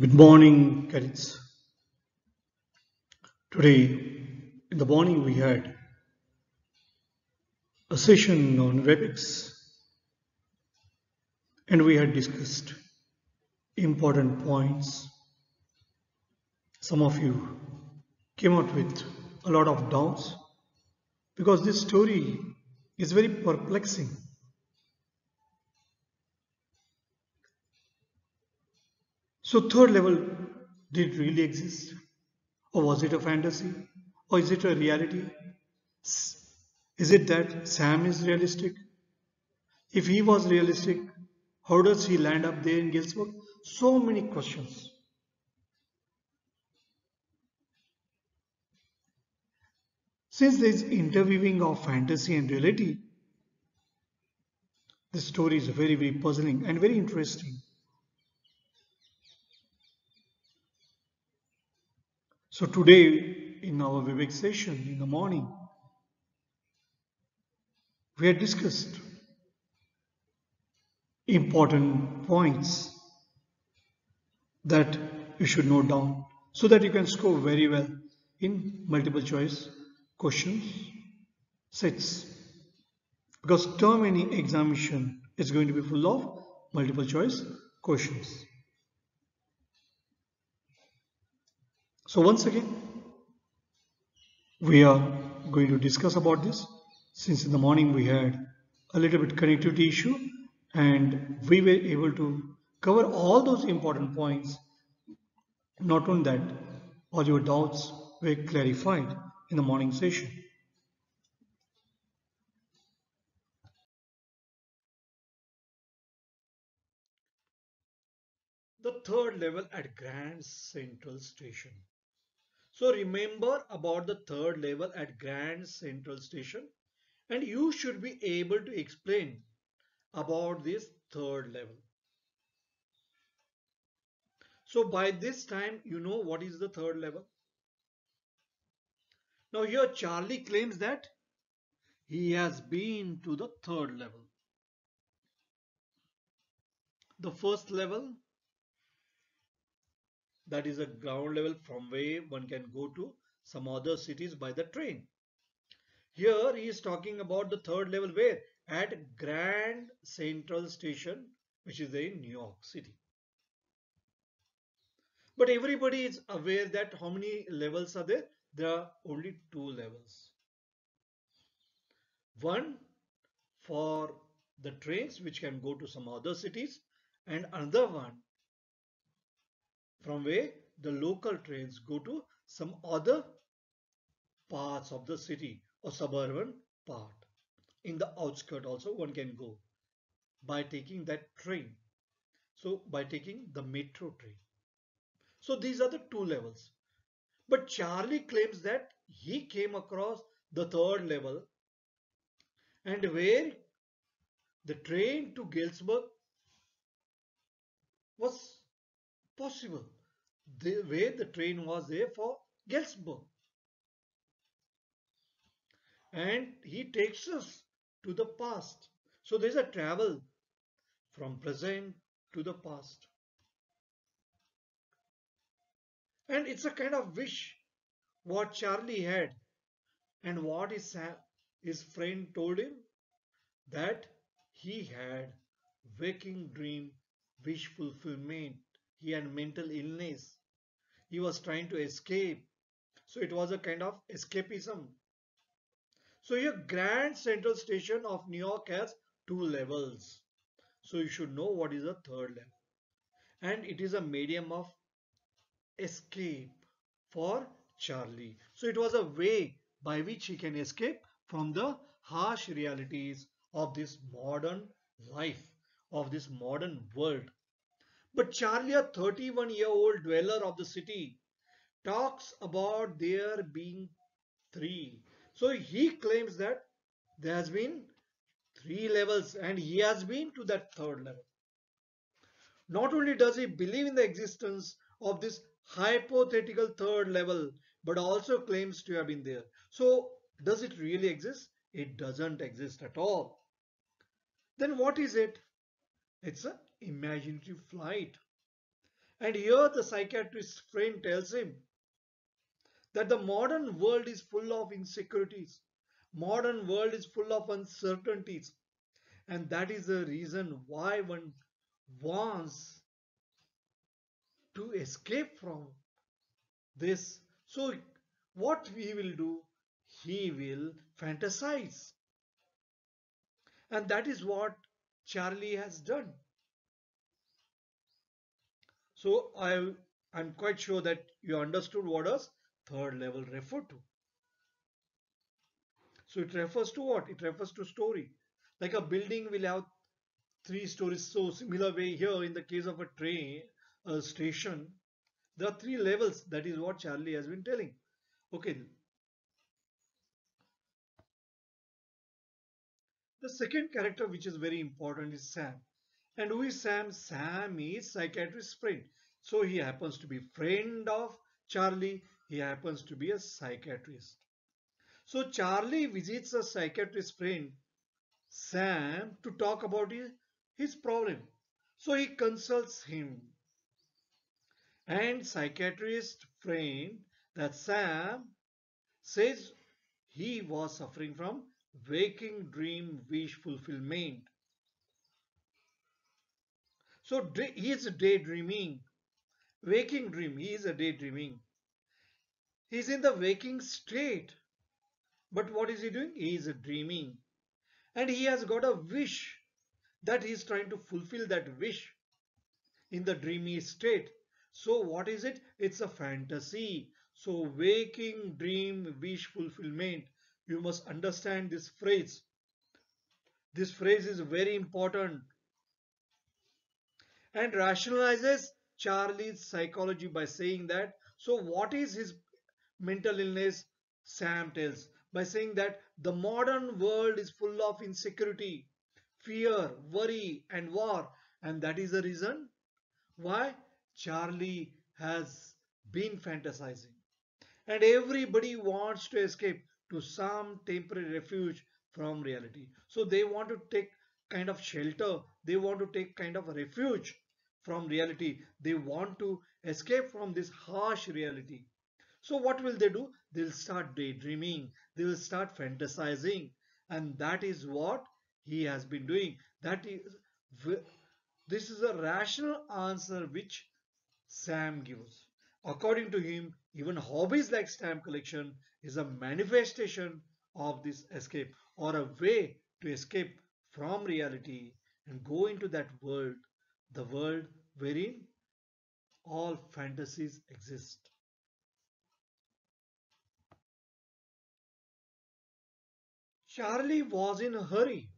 Good morning, cadets. Today, in the morning, we had a session on WebEx and we had discussed important points. Some of you came out with a lot of doubts because this story is very perplexing. So third level did really exist? Or was it a fantasy? Or is it a reality? Is it that Sam is realistic? If he was realistic, how does he land up there in Galesburg? So many questions. Since there is interweaving of fantasy and reality, this story is very, very puzzling and very interesting. So today in our WebEx session in the morning, we had discussed important points that you should note down so that you can score very well in multiple choice questions sets. Because term examination is going to be full of multiple choice questions so once again we are going to discuss about this. Since in the morning we had a little bit connectivity issue and we were able to cover all those important points. Not only that all your doubts were clarified in the morning session. The third level at grand central station so remember about the third level at grand central station and you should be able to explain about this third level. So by this time, you know what is the third level. Now here Charlie claims that he has been to the third level. The first level, that is a ground level from where one can go to some other cities by the train. Here he is talking about the third level where at Grand Central Station, which is in New York City. But everybody is aware that how many levels are there? There are only two levels. One for the trains which can go to some other cities and another one from where the local trains go to some other parts of the city or suburban part. In the outskirt also one can go by taking that train. So by taking the metro train. So these are the two levels. But charlie claims that he came across the third level and where the train to Galesburg was possible the way the train was there for Galesburg and he takes us to the past. So there's a travel from present to the past. And it's a kind of wish what Charlie had and what his, his friend told him that he had waking dream wish fulfillment. He had mental illness. He was trying to escape. So it was a kind of escapism so your Grand Central Station of New York has two levels. So you should know what is the third level. And it is a medium of escape for Charlie. So it was a way by which he can escape from the harsh realities of this modern life, of this modern world. But Charlie, a 31 year old dweller of the city, talks about there being three so he claims that there has been three levels and he has been to that third level. Not only does he believe in the existence of this hypothetical third level, but also claims to have been there. So does it really exist? It doesn't exist at all. Then what is it? It's an imaginative flight. And here the psychiatrist friend tells him that the modern world is full of insecurities. Modern world is full of uncertainties. And that is the reason why one wants to escape from this. So what he will do? He will fantasize. And that is what Charlie has done. So I, I'm quite sure that you understood what does third level refer to. So it refers to what? It refers to story. Like a building will have three stories. So similar way here in the case of a train, a station, there are three levels. That is what Charlie has been telling. Okay. The second character which is very important is Sam. And who is Sam? Sam is psychiatrist friend. So he happens to be friend of Charlie. He happens to be a psychiatrist. So Charlie visits a psychiatrist friend, Sam, to talk about his, his problem. So he consults him. And psychiatrist friend that Sam says he was suffering from waking dream wish fulfillment. So he is daydreaming. Waking dream, he is a daydreaming. He is in the waking state. But what is he doing? He is dreaming. And he has got a wish that he is trying to fulfill that wish in the dreamy state. So what is it? It's a fantasy. So waking dream wish fulfillment. You must understand this phrase. This phrase is very important and rationalizes Charlie's psychology by saying that so what is his mental illness? Sam tells by saying that the modern world is full of insecurity fear worry and war and that is the reason why Charlie has been fantasizing. And everybody wants to escape to some temporary refuge from reality. So they want to take kind of shelter. They want to take kind of refuge from reality. They want to escape from this harsh reality. So what will they do? They'll start daydreaming. They will start fantasizing. And that is what he has been doing. That is this is a rational answer which sam gives. According to him even hobbies like stamp collection is a manifestation of this escape or a way to escape from reality and go into that world, the world wherein all fantasies exist. Charlie was in a hurry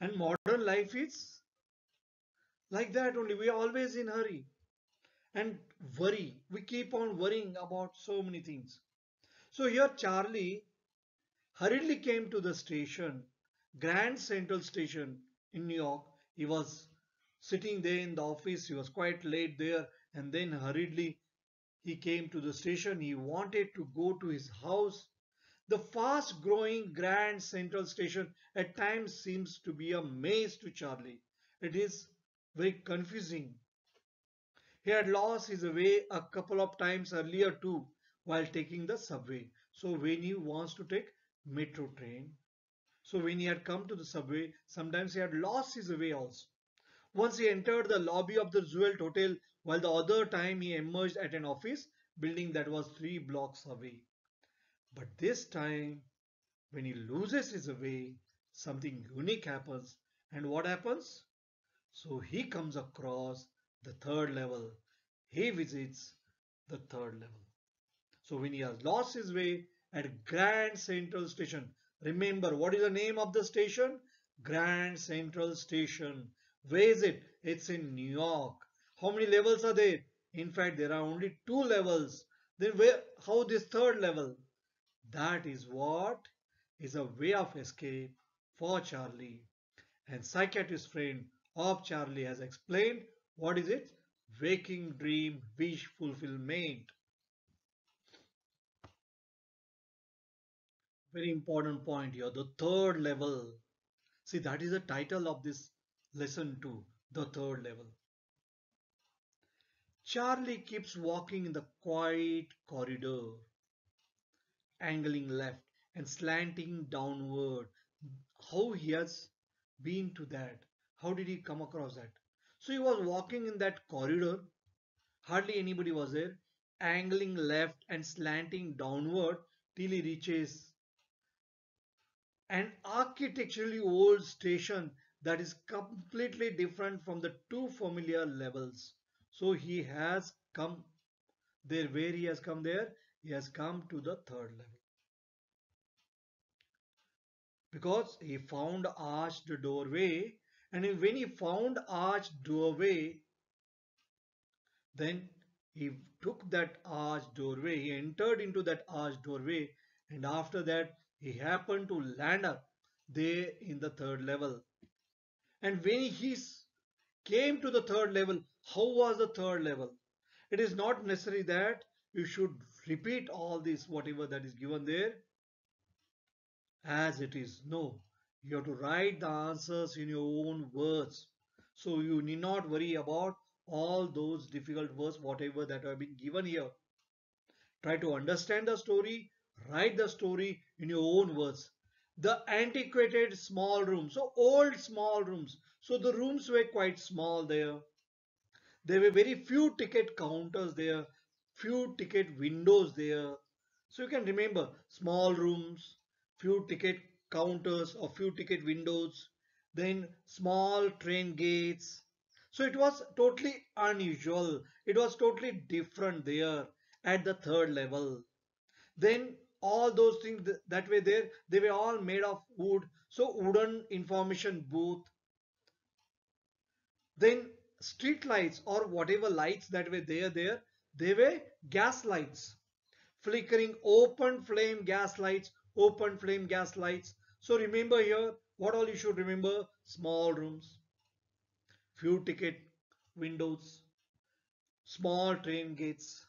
and modern life is like that only. We are always in hurry and worry. We keep on worrying about so many things. So here Charlie hurriedly came to the station, Grand Central Station in New York. He was sitting there in the office. He was quite late there and then hurriedly he came to the station. He wanted to go to his house. The fast growing Grand Central Station at times seems to be a maze to Charlie. It is very confusing. He had lost his way a couple of times earlier too while taking the subway. So when he wants to take metro train, so when he had come to the subway, sometimes he had lost his way also. Once he entered the lobby of the Roosevelt Hotel, while the other time he emerged at an office building that was three blocks away. But this time, when he loses his way, something unique happens. And what happens? So he comes across the third level. He visits the third level. So when he has lost his way at Grand Central Station, remember what is the name of the station? Grand Central Station. Where is it? It's in New York. How many levels are there? In fact, there are only two levels. Then where, how this third level? That is what is a way of escape for Charlie. And psychiatrist friend of Charlie has explained what is it? Waking dream wish fulfillment. Very important point here. The third level. See, that is the title of this lesson 2. The third level. Charlie keeps walking in the quiet corridor, angling left and slanting downward. How he has been to that? How did he come across that? So he was walking in that corridor, hardly anybody was there, angling left and slanting downward till he reaches an architecturally old station that is completely different from the two familiar levels. So he has come there. Where he has come there? He has come to the third level. Because he found arched doorway and when he found arched doorway then he took that arched doorway, he entered into that arched doorway and after that he happened to land up there in the third level. And when he came to the third level, how was the third level? It is not necessary that you should repeat all this, whatever that is given there, as it is. No, you have to write the answers in your own words. So you need not worry about all those difficult words, whatever that have been given here. Try to understand the story, write the story in your own words. The antiquated small rooms, so old small rooms. So the rooms were quite small there. There were very few ticket counters there, few ticket windows there. So you can remember small rooms, few ticket counters or few ticket windows, then small train gates. So it was totally unusual. It was totally different there at the third level. Then all those things that were there, they were all made of wood. So wooden information booth. Then street lights or whatever lights that were there, there, they were gas lights. Flickering open flame gas lights, open flame gas lights. So remember here, what all you should remember? Small rooms, few ticket windows, small train gates,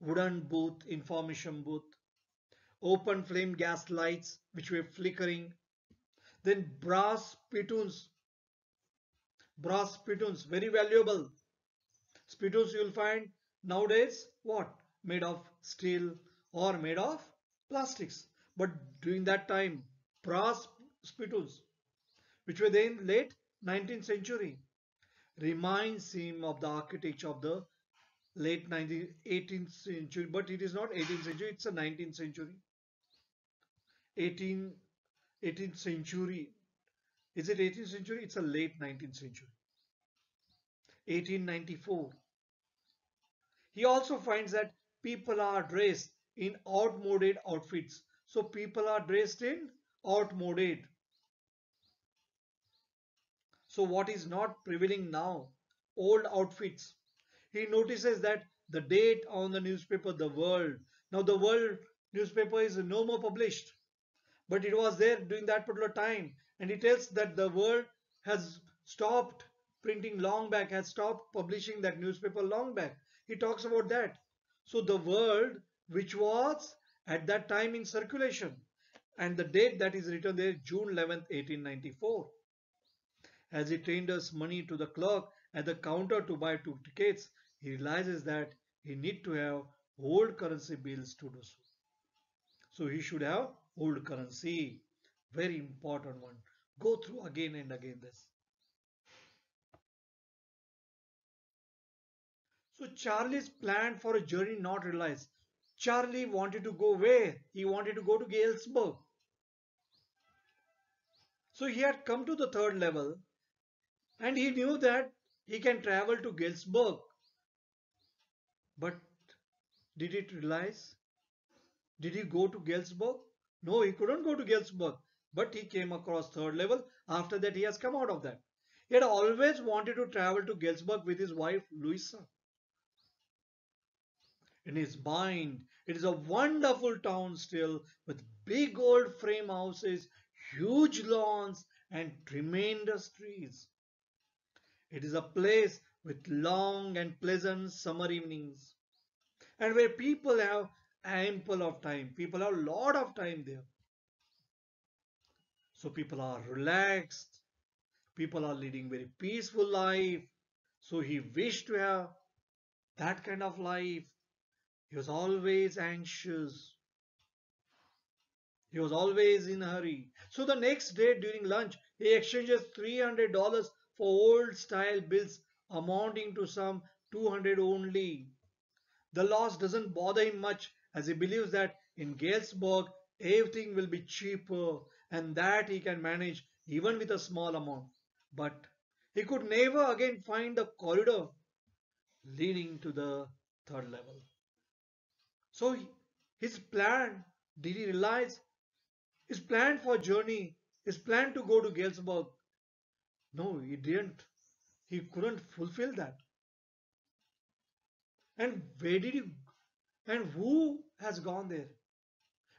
wooden booth, information booth, open flame gas lights which were flickering, then brass spittoons, brass spittoons, very valuable. Spittoons you will find nowadays what? Made of steel or made of plastics. But during that time, brass spittoons, which were then late 19th century, reminds him of the architecture of the late 19th, 18th century, but it is not 18th century, it's a 19th century. 18, 18th century. Is it 18th century? It's a late 19th century. 1894. He also finds that people are dressed in outmoded outfits. So people are dressed in outmoded. So what is not prevailing now? Old outfits he notices that the date on the newspaper, the world. Now the world newspaper is no more published, but it was there during that particular time. And he tells that the world has stopped printing long back, has stopped publishing that newspaper long back. He talks about that. So the world, which was at that time in circulation, and the date that is written there, June 11th, 1894. As he tenders money to the clerk at the counter to buy two tickets, he realizes that he need to have old currency bills to do so. So he should have old currency. Very important one. Go through again and again this. So Charlie's plan for a journey not realized. Charlie wanted to go where? He wanted to go to Galesburg. So he had come to the third level and he knew that he can travel to Galesburg but did it realize? Did he go to Galesburg? No, he couldn't go to Galesburg. But he came across third level. After that, he has come out of that. He had always wanted to travel to Galesburg with his wife, Louisa. In his mind, it is a wonderful town still with big old frame houses, huge lawns and tremendous trees. It is a place with long and pleasant summer evenings and where people have ample of time. People have a lot of time there. So people are relaxed. People are leading very peaceful life. So he wished to have that kind of life. He was always anxious. He was always in a hurry. So the next day during lunch, he exchanges $300 for old style bills amounting to some 200 only. The loss doesn't bother him much as he believes that in Galesburg everything will be cheaper and that he can manage even with a small amount. But he could never again find the corridor leading to the third level. So his plan, did he realize his plan for journey, his plan to go to Galesburg? No, he didn't. He couldn't fulfill that. And where did he and who has gone there?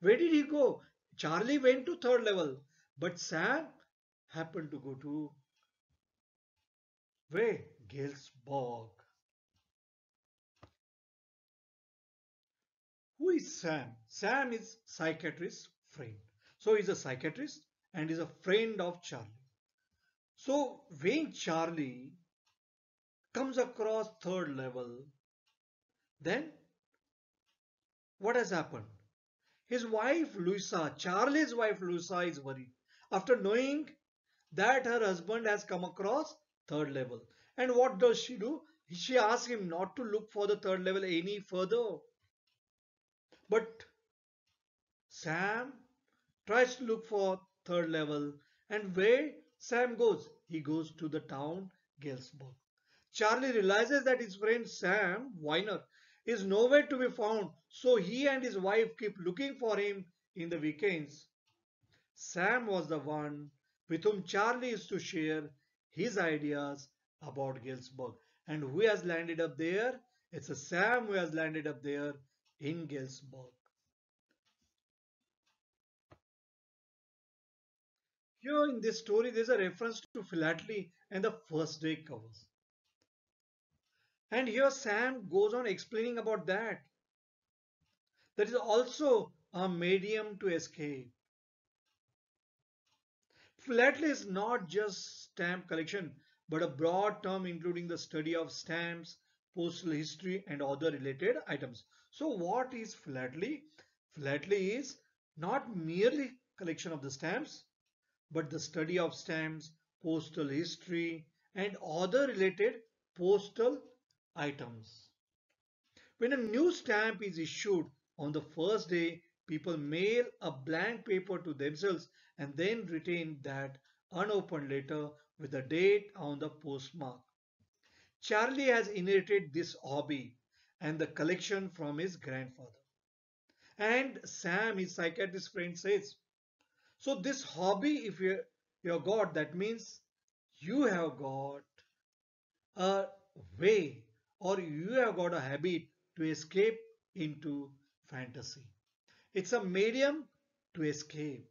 Where did he go? Charlie went to third level, but Sam happened to go to where? Galesburg. Who is Sam? Sam is psychiatrist friend. So he's a psychiatrist and is a friend of Charlie. So when Charlie comes across third level, then what has happened? His wife Louisa, Charlie's wife Louisa is worried after knowing that her husband has come across third level. And what does she do? She asks him not to look for the third level any further. But Sam tries to look for third level and where Sam goes? He goes to the town Galesburg. Charlie realizes that his friend Sam Weiner is nowhere to be found so he and his wife keep looking for him in the weekends. Sam was the one with whom Charlie is to share his ideas about Galesburg. And who has landed up there? It's a Sam who has landed up there in Galesburg. Here in this story, there's a reference to philately and the first day covers. And here Sam goes on explaining about that. That is also a medium to escape. Philately is not just stamp collection, but a broad term including the study of stamps, postal history and other related items. So what is philately? Philately is not merely collection of the stamps, but the study of stamps, postal history and other related postal items. When a new stamp is issued on the first day, people mail a blank paper to themselves and then retain that unopened letter with the date on the postmark. Charlie has inherited this hobby and the collection from his grandfather. And Sam, his psychiatrist friend, says, so this hobby, if you you got, that means you have got a way or you have got a habit to escape into fantasy. It's a medium to escape.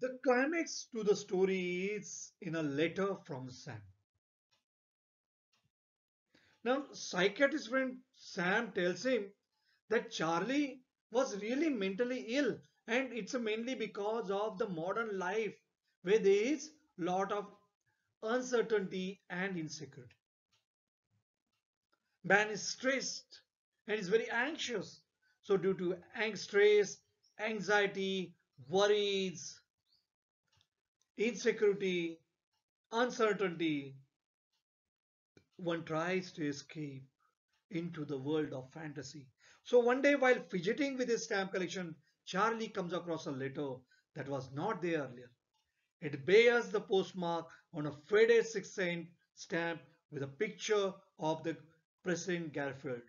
The climax to the story is in a letter from Sam. Now, psychiatrist friend Sam tells him that Charlie was really mentally ill and it's mainly because of the modern life where there is lot of uncertainty and insecurity. Man is stressed and is very anxious. So due to stress, anxiety, worries, insecurity, uncertainty, one tries to escape into the world of fantasy so one day while fidgeting with his stamp collection, Charlie comes across a letter that was not there earlier. It bears the postmark on a 6 cent stamp with a picture of the President Garfield.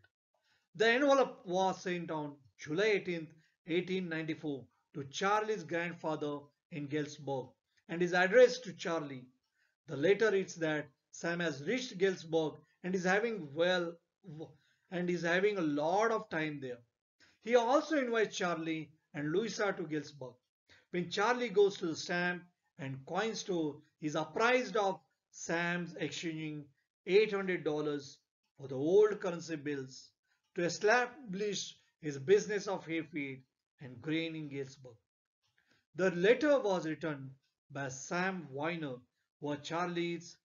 The envelope was sent on July 18, 1894 to Charlie's grandfather in Galesburg and is addressed to Charlie. The letter reads that Sam has reached Galesburg and is having well and is having a lot of time there. He also invites Charlie and Louisa to Galesburg. When Charlie goes to the stamp and coin store, he is apprised of Sam's exchanging $800 for the old currency bills to establish his business of hayfeed and grain in Galesburg. The letter was written by Sam Weiner, who was Charlie's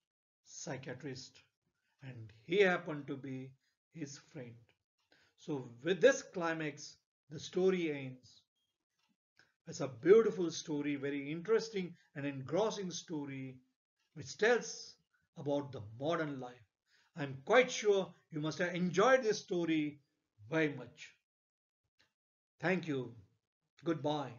psychiatrist and he happened to be his friend. So, with this climax, the story ends. It's a beautiful story, very interesting and engrossing story, which tells about the modern life. I'm quite sure you must have enjoyed this story very much. Thank you. Goodbye.